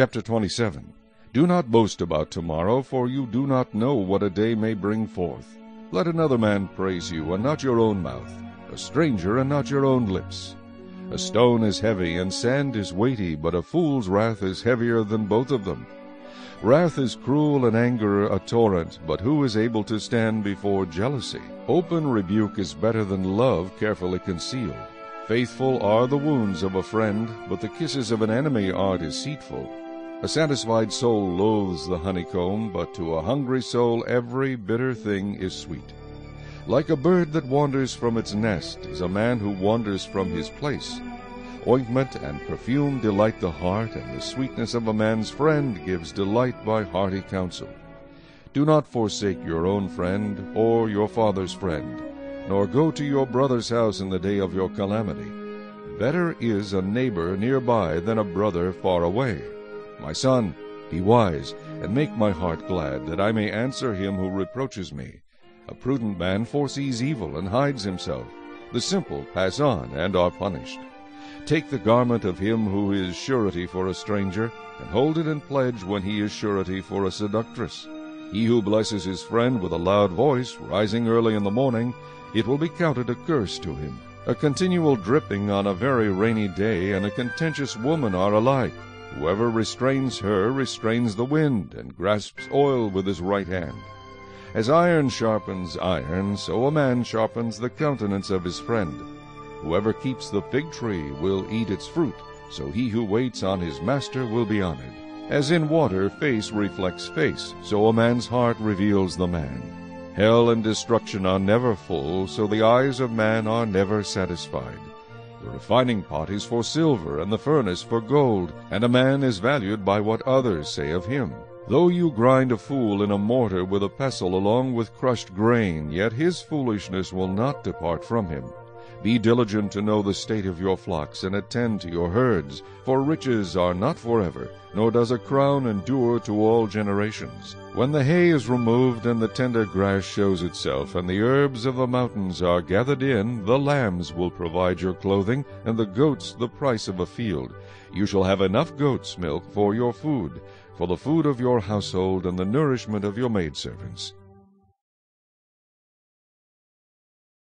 Chapter 27 Do not boast about tomorrow, for you do not know what a day may bring forth. Let another man praise you, and not your own mouth, a stranger, and not your own lips. A stone is heavy, and sand is weighty, but a fool's wrath is heavier than both of them. Wrath is cruel, and anger a torrent, but who is able to stand before jealousy? Open rebuke is better than love carefully concealed. Faithful are the wounds of a friend, but the kisses of an enemy are deceitful. A satisfied soul loathes the honeycomb, but to a hungry soul every bitter thing is sweet. Like a bird that wanders from its nest is a man who wanders from his place. Ointment and perfume delight the heart, and the sweetness of a man's friend gives delight by hearty counsel. Do not forsake your own friend or your father's friend, nor go to your brother's house in the day of your calamity. Better is a neighbor nearby than a brother far away. My son, be wise, and make my heart glad, that I may answer him who reproaches me. A prudent man foresees evil and hides himself. The simple pass on and are punished. Take the garment of him who is surety for a stranger, and hold it in pledge when he is surety for a seductress. He who blesses his friend with a loud voice, rising early in the morning, it will be counted a curse to him. A continual dripping on a very rainy day and a contentious woman are alike. Whoever restrains her restrains the wind, and grasps oil with his right hand. As iron sharpens iron, so a man sharpens the countenance of his friend. Whoever keeps the fig tree will eat its fruit, so he who waits on his master will be honored. As in water face reflects face, so a man's heart reveals the man. Hell and destruction are never full, so the eyes of man are never satisfied. The refining pot is for silver, and the furnace for gold, and a man is valued by what others say of him. Though you grind a fool in a mortar with a pestle along with crushed grain, yet his foolishness will not depart from him. Be diligent to know the state of your flocks, and attend to your herds, for riches are not forever, nor does a crown endure to all generations. When the hay is removed, and the tender grass shows itself, and the herbs of the mountains are gathered in, the lambs will provide your clothing, and the goats the price of a field. You shall have enough goat's milk for your food, for the food of your household, and the nourishment of your maidservants.